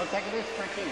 One second, this tricky.